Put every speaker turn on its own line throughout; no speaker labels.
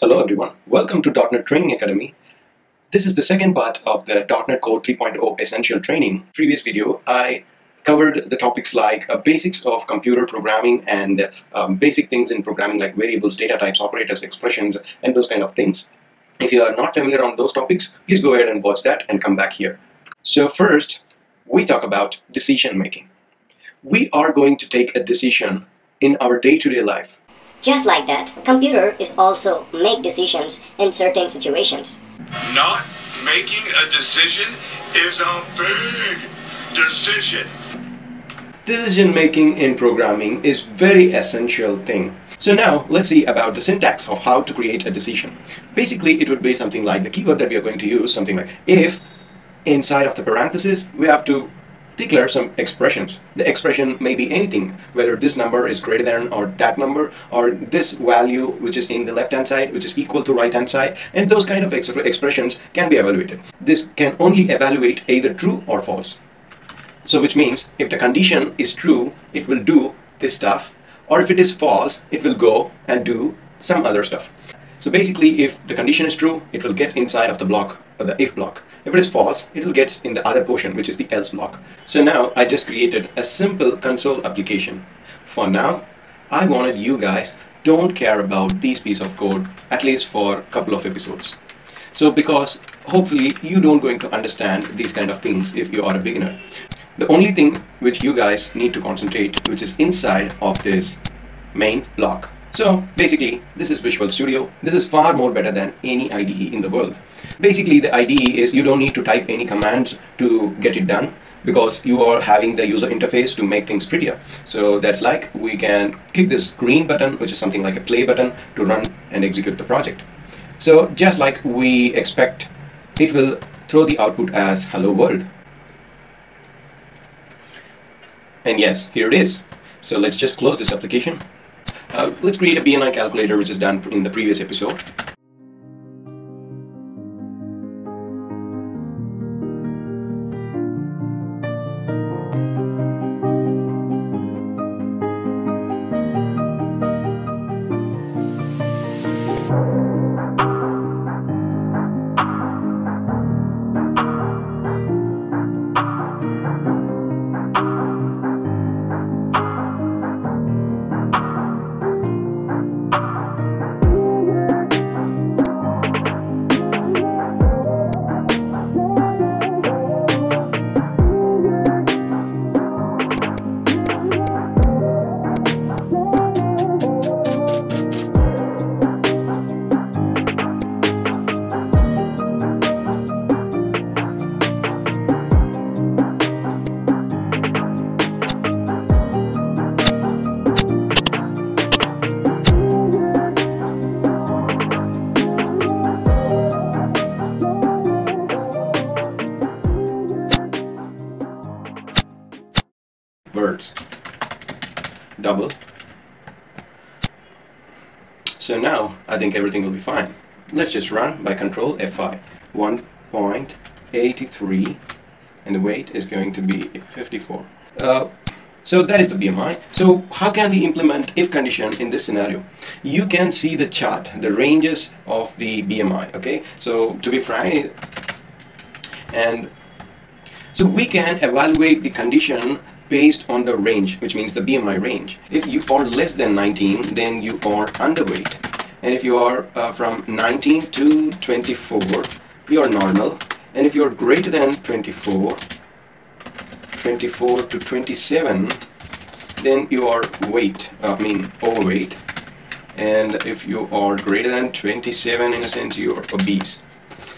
Hello everyone, welcome to .NET Training Academy. This is the second part of the .NET Core 3.0 Essential Training. Previous video, I covered the topics like uh, basics of computer programming and um, basic things in programming like variables, data types, operators, expressions, and those kind of things. If you are not familiar on those topics, please go ahead and watch that and come back here. So first, we talk about decision making. We are going to take a decision in our day-to-day -day life
just like that, computer is also make decisions in certain situations.
Not making a decision is a big decision.
Decision making in programming is very essential thing. So now let's see about the syntax of how to create a decision. Basically it would be something like the keyword that we are going to use, something like if inside of the parenthesis we have to declare some expressions. The expression may be anything, whether this number is greater than or that number, or this value which is in the left hand side, which is equal to right hand side, and those kind of ex expressions can be evaluated. This can only evaluate either true or false. So which means if the condition is true, it will do this stuff, or if it is false, it will go and do some other stuff. So basically, if the condition is true, it will get inside of the block, or the if block. If it is false, it will get in the other portion, which is the else block. So now I just created a simple console application. For now, I wanted you guys don't care about these piece of code, at least for a couple of episodes. So because hopefully you don't going to understand these kind of things if you are a beginner. The only thing which you guys need to concentrate, which is inside of this main block, so basically, this is Visual Studio. This is far more better than any IDE in the world. Basically, the IDE is you don't need to type any commands to get it done because you are having the user interface to make things prettier. So that's like we can click this green button, which is something like a play button to run and execute the project. So just like we expect, it will throw the output as hello world. And yes, here it is. So let's just close this application. Uh, let's create a BMI calculator which is done in the previous episode. I think everything will be fine let's just run by control F5 1.83 and the weight is going to be 54 uh, so that is the BMI. So how can we implement if condition in this scenario? You can see the chart, the ranges of the BMI, okay? So to be frank, and so we can evaluate the condition based on the range, which means the BMI range. If you are less than 19, then you are underweight. And if you are uh, from 19 to 24, you are normal. And if you are greater than 24, 24 to 27, then you are weight, uh, I mean overweight. And if you are greater than 27, in a sense, you are obese.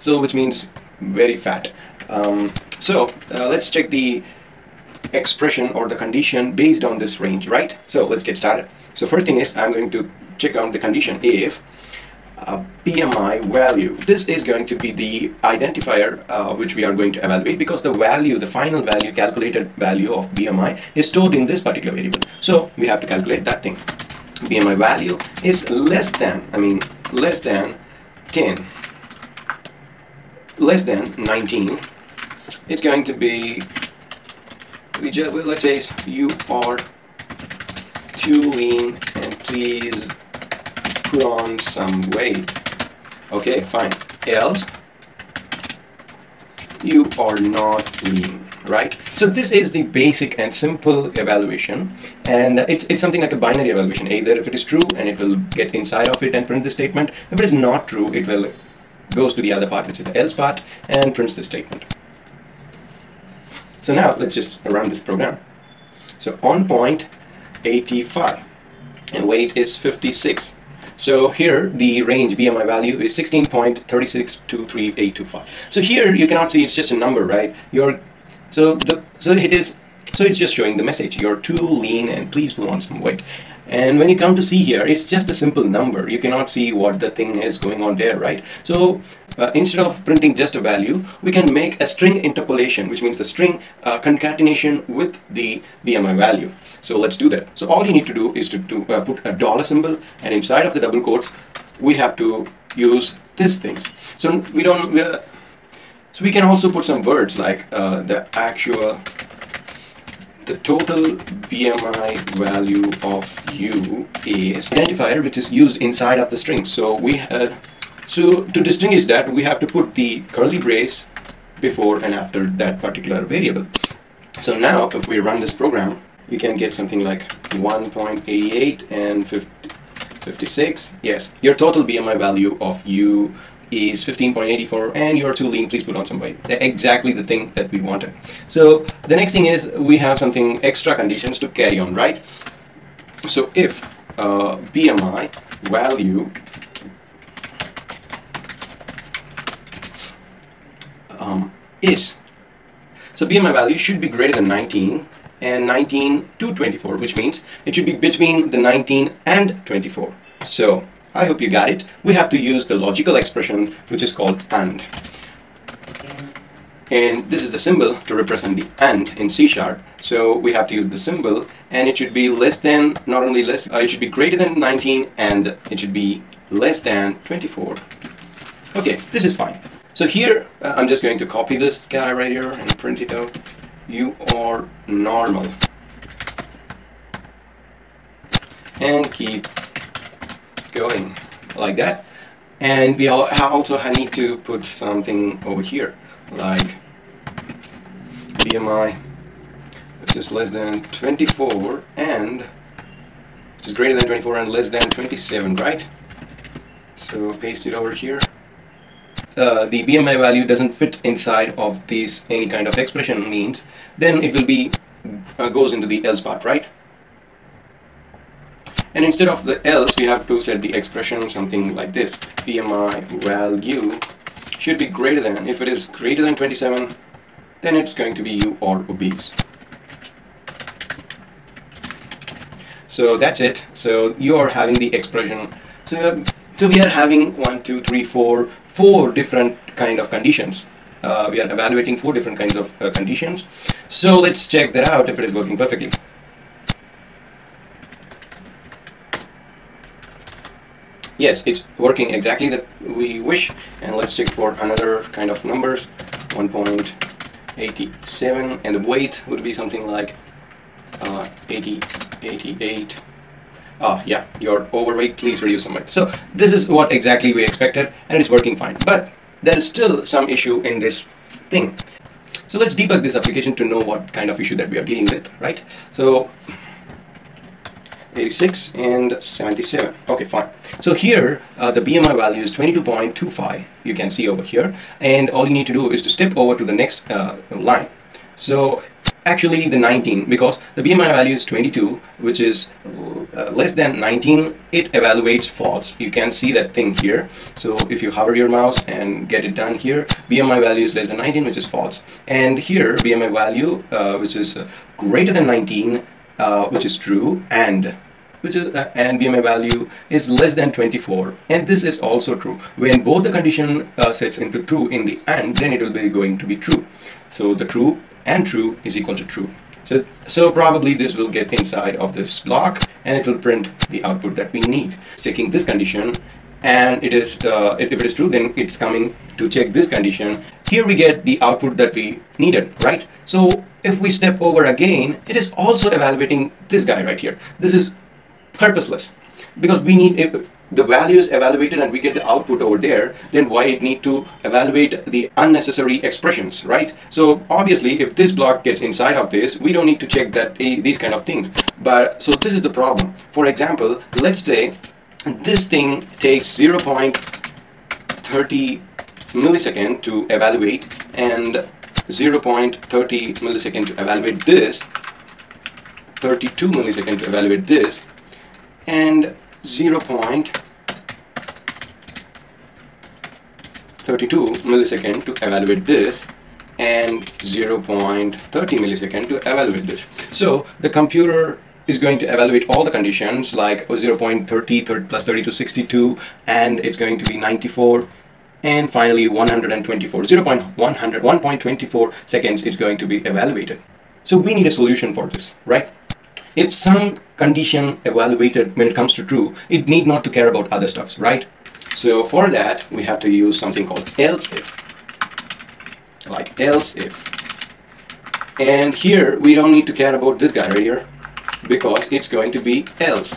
So which means very fat. Um, so uh, let's check the expression or the condition based on this range, right? So let's get started. So first thing is I'm going to check out the condition if uh, BMI value. This is going to be the identifier uh, which we are going to evaluate because the value, the final value, calculated value of BMI is stored in this particular variable. So we have to calculate that thing. BMI value is less than, I mean, less than 10, less than 19. It's going to be we just well, let's say you are too lean and please put on some weight Okay, fine. Else, you are not lean, right? So this is the basic and simple evaluation, and it's it's something like a binary evaluation. Either if it is true, and it will get inside of it and print the statement. If it is not true, it will goes to the other part, which is the else part, and prints the statement. So now let's just run this program. So on point 85 and weight is 56. So here the range BMI value is 16.362385. So here you cannot see it's just a number, right? You're so the so it is so it's just showing the message. You're too lean and please put on some weight. And when you come to see here, it's just a simple number. You cannot see what the thing is going on there, right? So uh, instead of printing just a value, we can make a string interpolation, which means the string uh, concatenation with the BMI value. So let's do that. So all you need to do is to, to uh, put a dollar symbol, and inside of the double quotes, we have to use these things. So we don't. so we can also put some words like uh, the actual the total BMI value of u is identifier which is used inside of the string. So we uh, so to distinguish that we have to put the curly brace before and after that particular variable. So now if we run this program we can get something like 1.88 and 50, 56. Yes, your total BMI value of u is 15.84 and you're too lean, please put on some weight. Exactly the thing that we wanted. So the next thing is we have something extra conditions to carry on, right? So if uh, BMI value um, is, so BMI value should be greater than 19 and 19 to 24, which means it should be between the 19 and 24. So I hope you got it. We have to use the logical expression which is called AND. And this is the symbol to represent the AND in C sharp. So we have to use the symbol and it should be less than, not only less, uh, it should be greater than 19 and it should be less than 24. Okay, this is fine. So here, uh, I'm just going to copy this guy right here and print it out. You are normal. And keep going like that. And we also need to put something over here like BMI which is less than 24 and which is greater than 24 and less than 27 right? So paste it over here. Uh, the BMI value doesn't fit inside of this any kind of expression means then it will be uh, goes into the else part right and instead of the else, we have to set the expression something like this. BMI value should be greater than, if it is greater than 27, then it's going to be you are obese. So that's it. So you are having the expression. So, so we are having one, two, three, four, four different kind of conditions. Uh, we are evaluating four different kinds of uh, conditions. So let's check that out if it is working perfectly. Yes it's working exactly that we wish and let's check for another kind of numbers. 1.87 and the weight would be something like uh, 80 88 ah yeah you're overweight please reduce some weight. So this is what exactly we expected and it's working fine. But there is still some issue in this thing. So let's debug this application to know what kind of issue that we are dealing with right? So 86 and 77 okay fine. So here uh, the BMI value is 22.25 you can see over here and all you need to do is to step over to the next uh, line. So actually the 19 because the BMI value is 22 which is uh, less than 19 it evaluates false you can see that thing here. So if you hover your mouse and get it done here BMI value is less than 19 which is false and here BMI value uh, which is uh, greater than 19 uh, which is true and which is uh, and BMI value is less than 24 and this is also true. When both the condition uh, sets into true in the and then it will be going to be true. So the true and true is equal to true. So so probably this will get inside of this block and it will print the output that we need. Checking this condition and it is uh, if it is true then it's coming to check this condition here we get the output that we needed right so if we step over again it is also evaluating this guy right here this is purposeless because we need if the value is evaluated and we get the output over there, then why it need to evaluate the unnecessary expressions, right? So obviously, if this block gets inside of this, we don't need to check that eh, these kind of things. But so this is the problem. For example, let's say this thing takes 0.30 millisecond to evaluate and 0.30 millisecond to evaluate this 32 millisecond to evaluate this and 0.32 millisecond to evaluate this and 0.30 millisecond to evaluate this. So the computer is going to evaluate all the conditions like 0.30 plus 30 to 62 and it's going to be 94 and finally 124 0.100 1.24 seconds is going to be evaluated so we need a solution for this right if some condition evaluated when it comes to true, it need not to care about other stuffs, right? So for that, we have to use something called else if. Like else if. And here, we don't need to care about this guy right here because it's going to be else.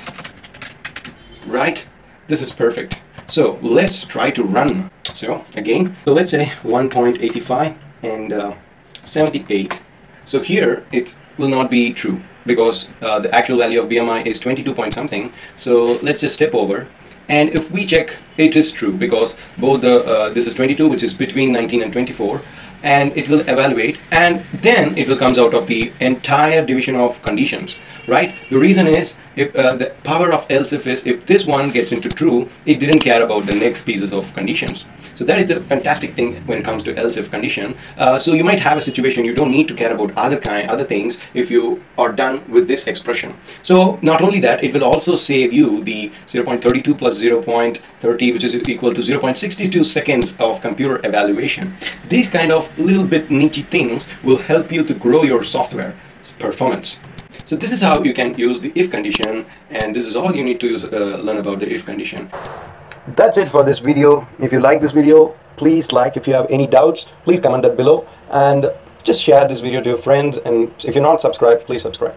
Right? This is perfect. So let's try to run. So again, so let's say 1.85 and uh, 78. So here, it will not be true because uh, the actual value of BMI is 22 point something. So let's just step over. And if we check, it is true because both the uh, this is 22, which is between 19 and 24, and it will evaluate, and then it will comes out of the entire division of conditions right? The reason is if uh, the power of else if is if this one gets into true, it didn't care about the next pieces of conditions. So that is the fantastic thing when it comes to else if condition. Uh, so you might have a situation you don't need to care about other kind other things if you are done with this expression. So not only that, it will also save you the 0.32 plus 0.30, which is equal to 0.62 seconds of computer evaluation. These kind of little bit niche things will help you to grow your software performance. So this is how you can use the if condition and this is all you need to use, uh, learn about the if condition. That's it for this video. If you like this video, please like. If you have any doubts, please comment that below and just share this video to your friends and if you're not subscribed, please subscribe.